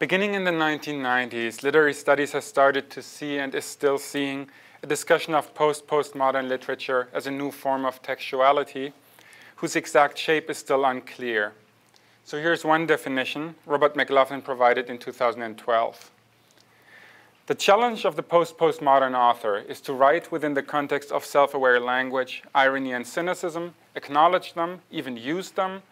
Beginning in the 1990s, literary studies has started to see and is still seeing a discussion of post-postmodern literature as a new form of textuality whose exact shape is still unclear. So here's one definition Robert McLaughlin provided in 2012. The challenge of the post-postmodern author is to write within the context of self-aware language, irony and cynicism, acknowledge them, even use them,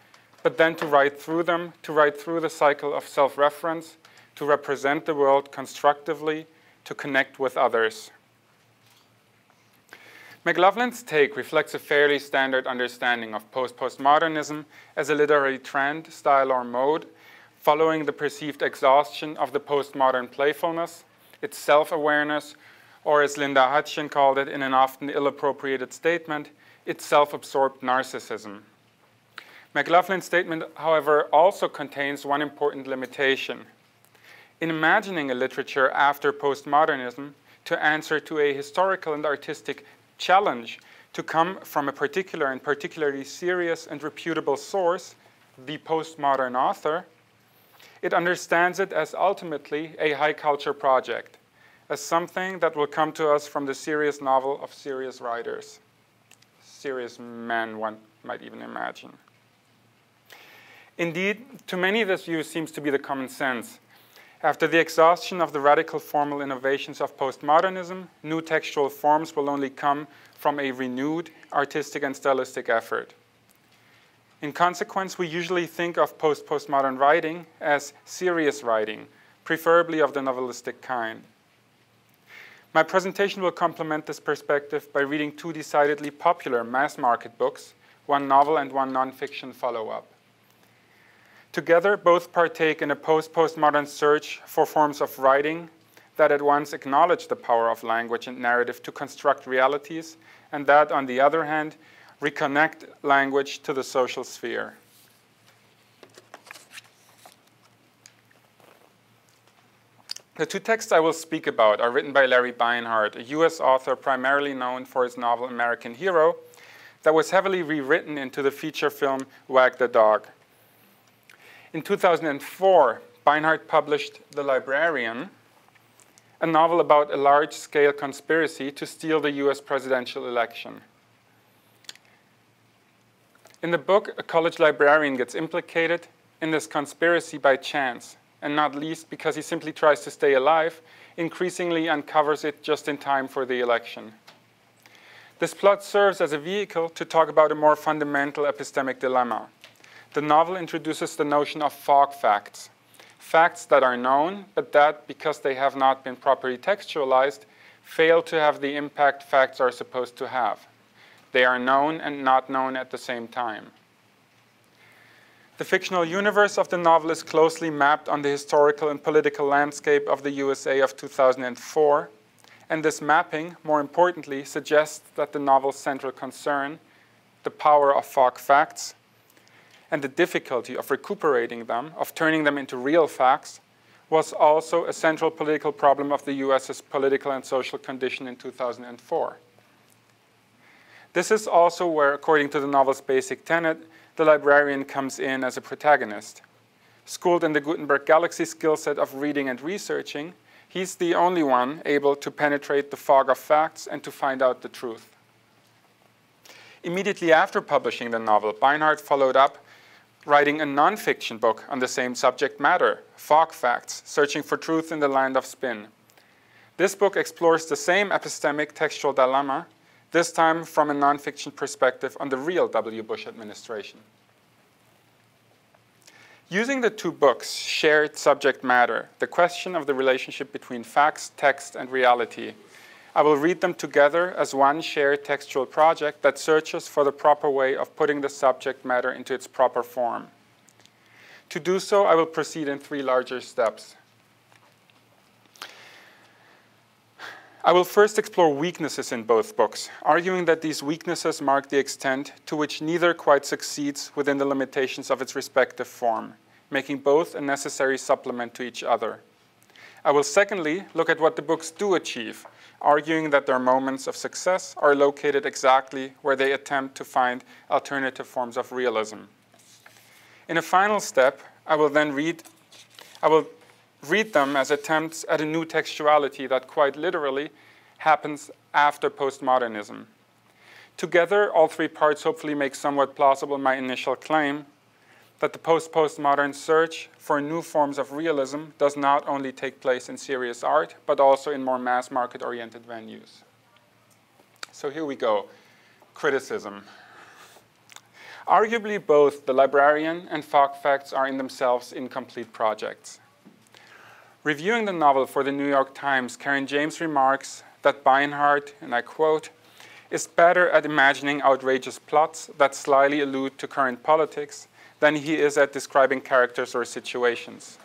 but then to write through them, to write through the cycle of self-reference, to represent the world constructively, to connect with others. McLaughlin's take reflects a fairly standard understanding of post-postmodernism as a literary trend, style, or mode, following the perceived exhaustion of the postmodern playfulness, its self-awareness, or as Linda Hutcheon called it in an often ill-appropriated statement, its self-absorbed narcissism. McLaughlin's statement, however, also contains one important limitation. In imagining a literature after postmodernism to answer to a historical and artistic challenge to come from a particular and particularly serious and reputable source, the postmodern author, it understands it as ultimately a high culture project, as something that will come to us from the serious novel of serious writers. Serious men, one might even imagine. Indeed, to many this view seems to be the common sense. After the exhaustion of the radical formal innovations of postmodernism, new textual forms will only come from a renewed artistic and stylistic effort. In consequence, we usually think of post-postmodern writing as serious writing, preferably of the novelistic kind. My presentation will complement this perspective by reading two decidedly popular mass market books, one novel and one nonfiction follow-up. Together, both partake in a post-postmodern search for forms of writing that at once acknowledge the power of language and narrative to construct realities, and that, on the other hand, reconnect language to the social sphere. The two texts I will speak about are written by Larry Beinhart, a US author primarily known for his novel American Hero, that was heavily rewritten into the feature film Wag the Dog. In 2004, Beinhart published The Librarian, a novel about a large-scale conspiracy to steal the US presidential election. In the book, a college librarian gets implicated in this conspiracy by chance, and not least because he simply tries to stay alive, increasingly uncovers it just in time for the election. This plot serves as a vehicle to talk about a more fundamental epistemic dilemma the novel introduces the notion of fog facts. Facts that are known, but that, because they have not been properly textualized, fail to have the impact facts are supposed to have. They are known and not known at the same time. The fictional universe of the novel is closely mapped on the historical and political landscape of the USA of 2004, and this mapping, more importantly, suggests that the novel's central concern, the power of fog facts, and the difficulty of recuperating them, of turning them into real facts, was also a central political problem of the US's political and social condition in 2004. This is also where, according to the novel's basic tenet, the librarian comes in as a protagonist. Schooled in the Gutenberg Galaxy skill set of reading and researching, he's the only one able to penetrate the fog of facts and to find out the truth. Immediately after publishing the novel, Beinhart followed up writing a nonfiction book on the same subject matter, Fog Facts, Searching for Truth in the Land of Spin. This book explores the same epistemic textual dilemma, this time from a nonfiction perspective on the real W. Bush administration. Using the two books' shared subject matter, the question of the relationship between facts, text, and reality, I will read them together as one shared textual project that searches for the proper way of putting the subject matter into its proper form. To do so, I will proceed in three larger steps. I will first explore weaknesses in both books, arguing that these weaknesses mark the extent to which neither quite succeeds within the limitations of its respective form, making both a necessary supplement to each other. I will secondly look at what the books do achieve, arguing that their moments of success are located exactly where they attempt to find alternative forms of realism. In a final step, I will then read, I will read them as attempts at a new textuality that quite literally happens after postmodernism. Together, all three parts hopefully make somewhat plausible my initial claim that the post-postmodern search for new forms of realism does not only take place in serious art, but also in more mass market-oriented venues. So here we go, criticism. Arguably both the librarian and Fog Facts are in themselves incomplete projects. Reviewing the novel for the New York Times, Caryn James remarks that Beinhart, and I quote, is better at imagining outrageous plots that slyly allude to current politics than he is at describing characters or situations.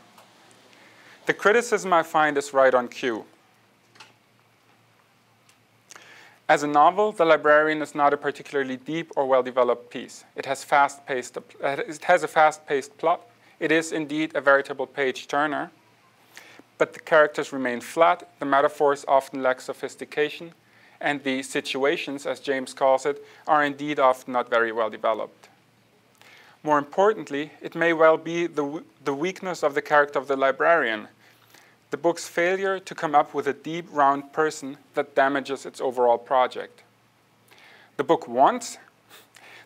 The criticism I find is right on cue. As a novel, The Librarian is not a particularly deep or well-developed piece. It has, fast-paced, it has a fast-paced plot. It is indeed a veritable page-turner. But the characters remain flat, the metaphors often lack sophistication, and the situations, as James calls it, are indeed often not very well developed. More importantly, it may well be the, the weakness of the character of the librarian the book's failure to come up with a deep, round person that damages its overall project. The book wants,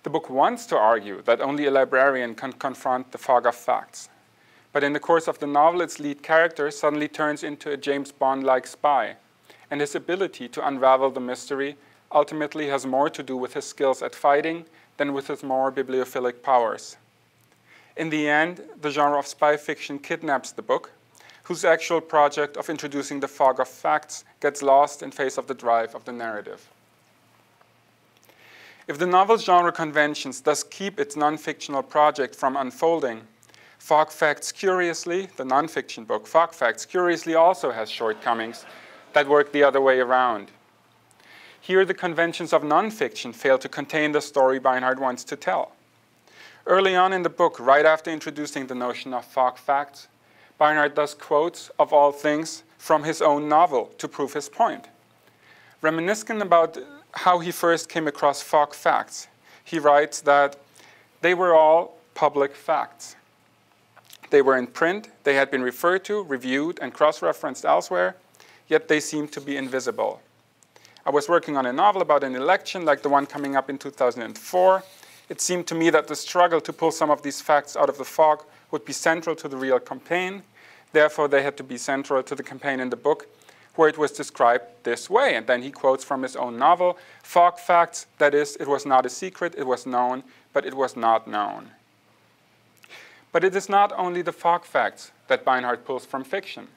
the book wants to argue that only a librarian can confront the fog of facts. But in the course of the novel, its lead character suddenly turns into a James Bond-like spy, and his ability to unravel the mystery ultimately has more to do with his skills at fighting than with its more bibliophilic powers. In the end, the genre of spy fiction kidnaps the book, whose actual project of introducing the fog of facts gets lost in face of the drive of the narrative. If the novel's genre conventions thus keep its non-fictional project from unfolding, Fog Facts curiously, the non-fiction book, Fog Facts curiously also has shortcomings that work the other way around. Here the conventions of non-fiction fail to contain the story Beinhart wants to tell. Early on in the book, right after introducing the notion of Fog Facts, Beinhart thus quotes, of all things, from his own novel to prove his point. Reminiscent about how he first came across fog facts, he writes that they were all public facts. They were in print, they had been referred to, reviewed, and cross-referenced elsewhere, yet they seemed to be invisible. I was working on a novel about an election like the one coming up in 2004. It seemed to me that the struggle to pull some of these facts out of the fog would be central to the real campaign. Therefore, they had to be central to the campaign in the book, where it was described this way. And then he quotes from his own novel, Fog Facts, that is, it was not a secret, it was known, but it was not known. But it is not only the fog facts that Beinhart pulls from fiction.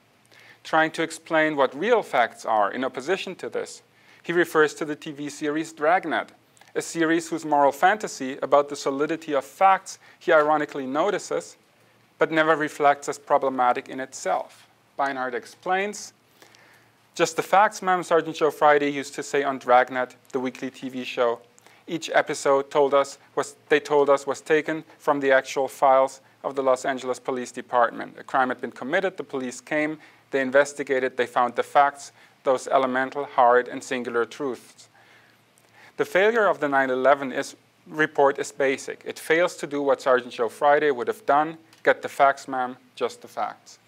Trying to explain what real facts are in opposition to this, he refers to the TV series Dragnet, a series whose moral fantasy about the solidity of facts he ironically notices but never reflects as problematic in itself. Beinhart explains, just the facts, ma'am, Sergeant Joe Friday used to say on Dragnet, the weekly TV show. Each episode told us was, they told us was taken from the actual files of the Los Angeles Police Department. A crime had been committed, the police came, they investigated, they found the facts, those elemental, hard, and singular truths. The failure of the 9-11 report is basic. It fails to do what Sergeant Joe Friday would have done, Get the facts, ma'am, just the facts.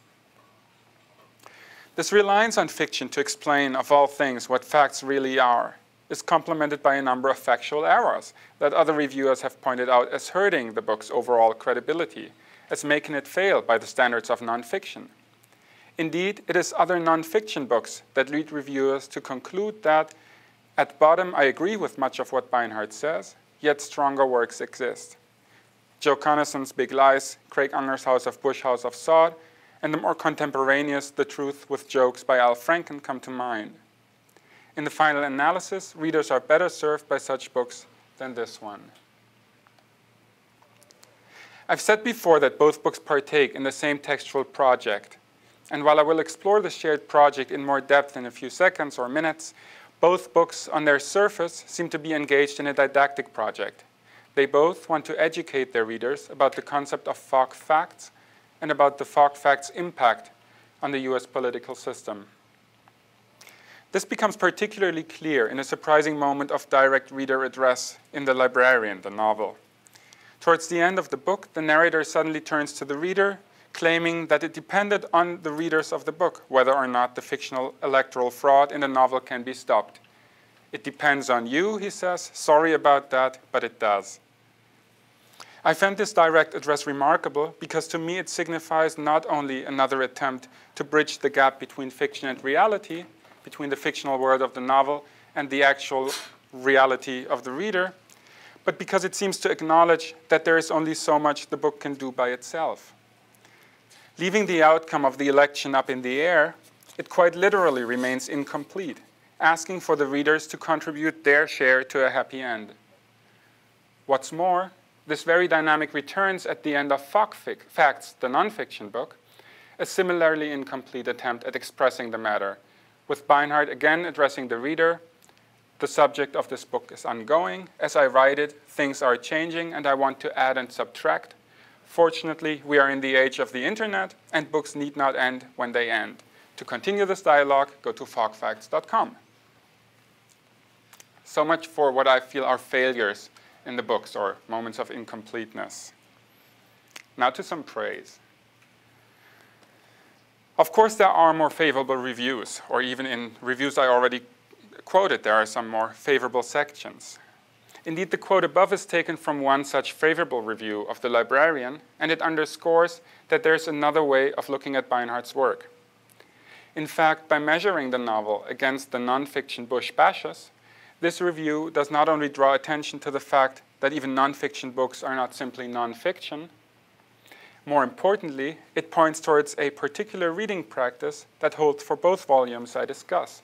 This reliance on fiction to explain, of all things, what facts really are is complemented by a number of factual errors that other reviewers have pointed out as hurting the book's overall credibility, as making it fail by the standards of nonfiction. Indeed, it is other nonfiction books that lead reviewers to conclude that, at bottom, I agree with much of what Beinhart says, yet stronger works exist. Joe Conason's Big Lies, Craig Unger's House of Bush, House of Saud, and the more contemporaneous The Truth with Jokes by Al Franken come to mind. In the final analysis, readers are better served by such books than this one. I've said before that both books partake in the same textual project, and while I will explore the shared project in more depth in a few seconds or minutes, both books on their surface seem to be engaged in a didactic project, they both want to educate their readers about the concept of fog facts and about the fog facts' impact on the US political system. This becomes particularly clear in a surprising moment of direct reader address in The Librarian, the novel. Towards the end of the book, the narrator suddenly turns to the reader, claiming that it depended on the readers of the book whether or not the fictional electoral fraud in the novel can be stopped. It depends on you, he says. Sorry about that, but it does. I found this direct address remarkable because to me it signifies not only another attempt to bridge the gap between fiction and reality, between the fictional world of the novel and the actual reality of the reader, but because it seems to acknowledge that there is only so much the book can do by itself. Leaving the outcome of the election up in the air, it quite literally remains incomplete, asking for the readers to contribute their share to a happy end. What's more, this very dynamic returns at the end of Facts, the nonfiction book, a similarly incomplete attempt at expressing the matter, with Beinhart again addressing the reader. The subject of this book is ongoing. As I write it, things are changing, and I want to add and subtract. Fortunately, we are in the age of the internet, and books need not end when they end. To continue this dialogue, go to fogfacts.com. So much for what I feel are failures in the books or moments of incompleteness. Now to some praise. Of course, there are more favorable reviews, or even in reviews I already quoted, there are some more favorable sections. Indeed, the quote above is taken from one such favorable review of The Librarian, and it underscores that there's another way of looking at Beinhart's work. In fact, by measuring the novel against the nonfiction Bush bashes, this review does not only draw attention to the fact that even nonfiction books are not simply nonfiction, more importantly, it points towards a particular reading practice that holds for both volumes I discuss.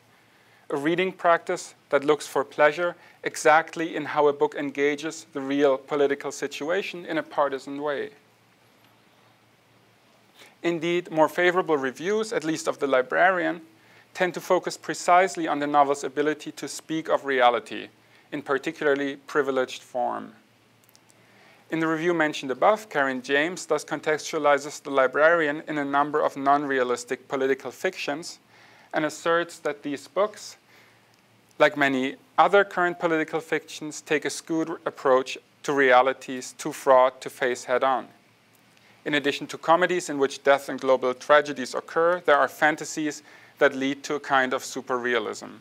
A reading practice that looks for pleasure exactly in how a book engages the real political situation in a partisan way. Indeed, more favorable reviews, at least of The Librarian, tend to focus precisely on the novel's ability to speak of reality, in particularly privileged form. In the review mentioned above, Caryn James thus contextualizes the librarian in a number of non-realistic political fictions and asserts that these books, like many other current political fictions, take a skewed approach to realities too fraught to face head-on. In addition to comedies in which death and global tragedies occur, there are fantasies that lead to a kind of superrealism.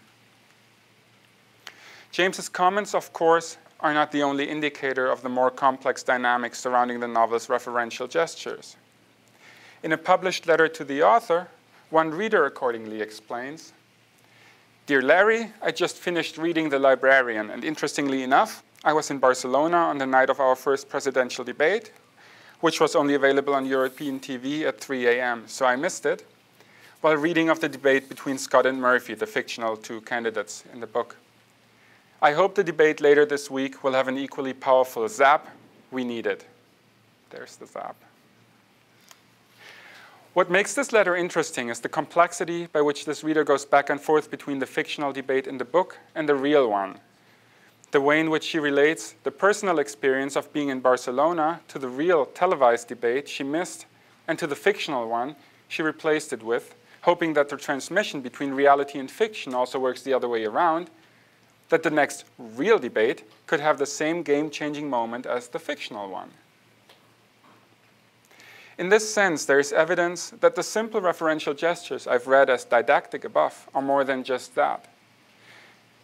James's comments, of course, are not the only indicator of the more complex dynamics surrounding the novel's referential gestures. In a published letter to the author, one reader accordingly explains, Dear Larry, I just finished reading The Librarian, and interestingly enough, I was in Barcelona on the night of our first presidential debate, which was only available on European TV at 3 a.m., so I missed it while reading of the debate between Scott and Murphy, the fictional two candidates in the book. I hope the debate later this week will have an equally powerful zap. We need it. There's the zap. What makes this letter interesting is the complexity by which this reader goes back and forth between the fictional debate in the book and the real one. The way in which she relates the personal experience of being in Barcelona to the real televised debate she missed and to the fictional one she replaced it with hoping that the transmission between reality and fiction also works the other way around, that the next real debate could have the same game-changing moment as the fictional one. In this sense, there is evidence that the simple referential gestures I've read as didactic above are more than just that.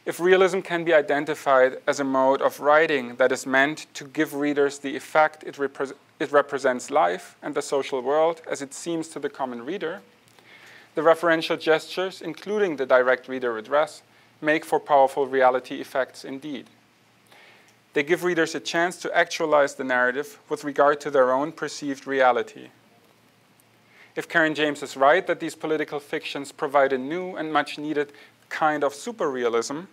If realism can be identified as a mode of writing that is meant to give readers the effect it, repre it represents life and the social world as it seems to the common reader, the referential gestures, including the direct reader address, make for powerful reality effects indeed. They give readers a chance to actualize the narrative with regard to their own perceived reality. If Caryn James is right that these political fictions provide a new and much needed kind of superrealism,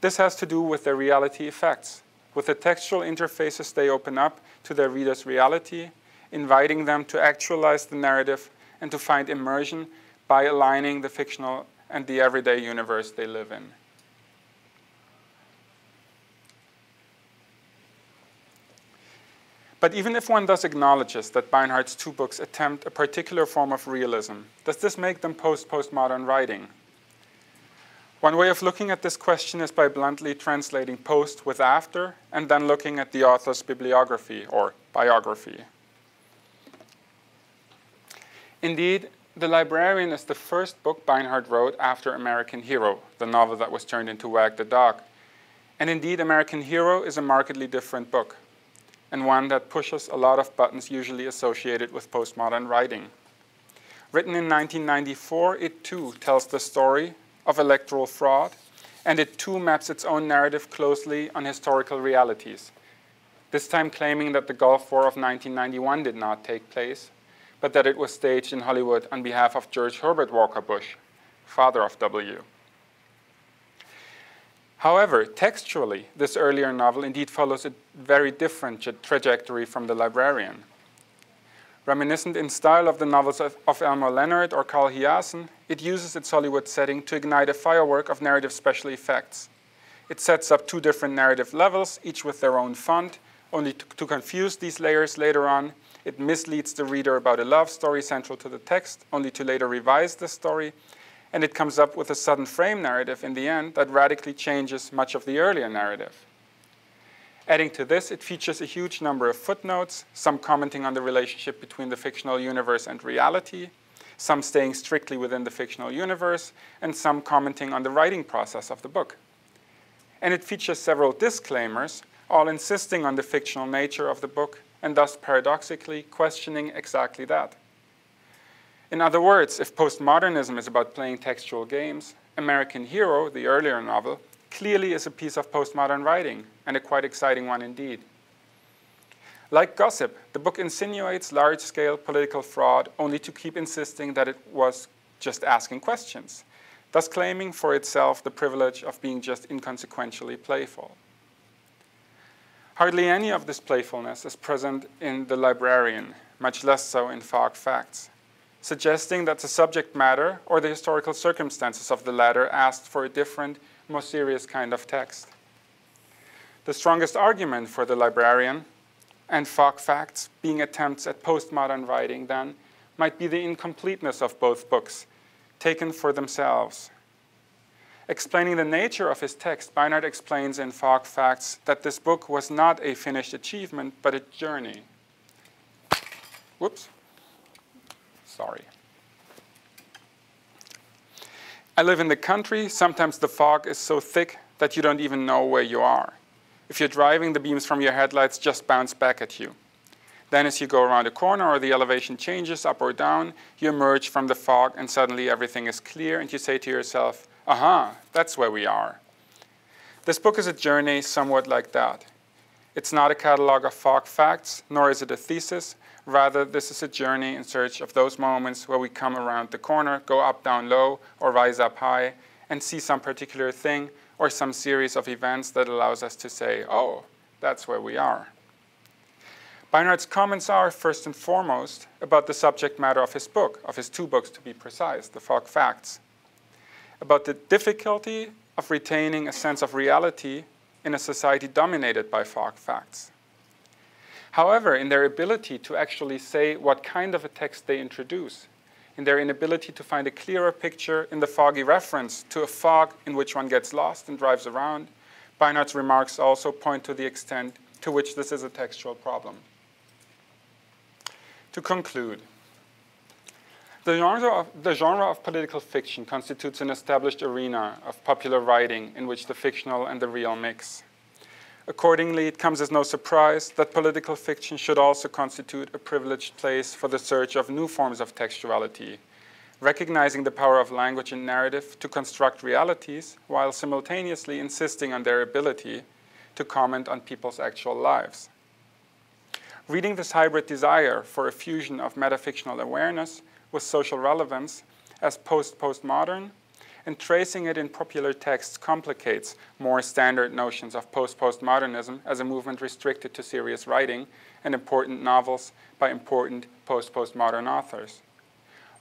this has to do with their reality effects, with the textual interfaces they open up to their readers' reality, inviting them to actualize the narrative and to find immersion by aligning the fictional and the everyday universe they live in. But even if one thus acknowledges that Beinhart's two books attempt a particular form of realism, does this make them post-postmodern writing? One way of looking at this question is by bluntly translating post with after and then looking at the author's bibliography or biography. Indeed, The Librarian is the first book Beinhart wrote after American Hero, the novel that was turned into Wag the Dog. And indeed, American Hero is a markedly different book, and one that pushes a lot of buttons usually associated with postmodern writing. Written in 1994, it too tells the story of electoral fraud, and it too maps its own narrative closely on historical realities, this time claiming that the Gulf War of 1991 did not take place, but that it was staged in Hollywood on behalf of George Herbert Walker Bush, father of W. However, textually, this earlier novel indeed follows a very different trajectory from The Librarian. Reminiscent in style of the novels of, of Leonard or Carl Hiaasen, it uses its Hollywood setting to ignite a firework of narrative special effects. It sets up two different narrative levels, each with their own font, only to, to confuse these layers later on it misleads the reader about a love story central to the text, only to later revise the story. And it comes up with a sudden frame narrative in the end that radically changes much of the earlier narrative. Adding to this, it features a huge number of footnotes, some commenting on the relationship between the fictional universe and reality, some staying strictly within the fictional universe, and some commenting on the writing process of the book. And it features several disclaimers, all insisting on the fictional nature of the book and thus paradoxically questioning exactly that. In other words, if postmodernism is about playing textual games, American Hero, the earlier novel, clearly is a piece of postmodern writing, and a quite exciting one indeed. Like Gossip, the book insinuates large-scale political fraud only to keep insisting that it was just asking questions, thus claiming for itself the privilege of being just inconsequentially playful. Hardly any of this playfulness is present in The Librarian, much less so in Fog Facts, suggesting that the subject matter or the historical circumstances of the latter asked for a different, more serious kind of text. The strongest argument for The Librarian and Fog Facts being attempts at postmodern writing, then, might be the incompleteness of both books, taken for themselves. Explaining the nature of his text, Beinhart explains in Fog Facts that this book was not a finished achievement, but a journey. Whoops. Sorry. I live in the country. Sometimes the fog is so thick that you don't even know where you are. If you're driving, the beams from your headlights just bounce back at you. Then as you go around a corner or the elevation changes up or down, you emerge from the fog and suddenly everything is clear and you say to yourself, aha, that's where we are. This book is a journey somewhat like that. It's not a catalog of fog facts, nor is it a thesis. Rather, this is a journey in search of those moments where we come around the corner, go up, down, low, or rise up high, and see some particular thing or some series of events that allows us to say, oh, that's where we are. Beinhart's comments are, first and foremost, about the subject matter of his book, of his two books to be precise, the Fog Facts about the difficulty of retaining a sense of reality in a society dominated by fog facts. However, in their ability to actually say what kind of a text they introduce, in their inability to find a clearer picture in the foggy reference to a fog in which one gets lost and drives around, Beinhart's remarks also point to the extent to which this is a textual problem. To conclude, the genre, of, the genre of political fiction constitutes an established arena of popular writing in which the fictional and the real mix. Accordingly, it comes as no surprise that political fiction should also constitute a privileged place for the search of new forms of textuality, recognizing the power of language and narrative to construct realities while simultaneously insisting on their ability to comment on people's actual lives. Reading this hybrid desire for a fusion of metafictional awareness with social relevance as post-postmodern, and tracing it in popular texts complicates more standard notions of post-postmodernism as a movement restricted to serious writing and important novels by important post-postmodern authors.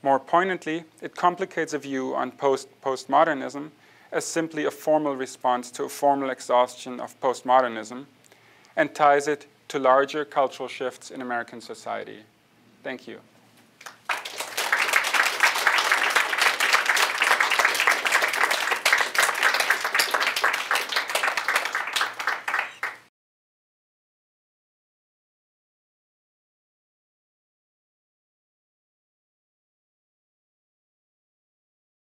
More poignantly, it complicates a view on post-postmodernism as simply a formal response to a formal exhaustion of postmodernism and ties it to larger cultural shifts in American society. Thank you.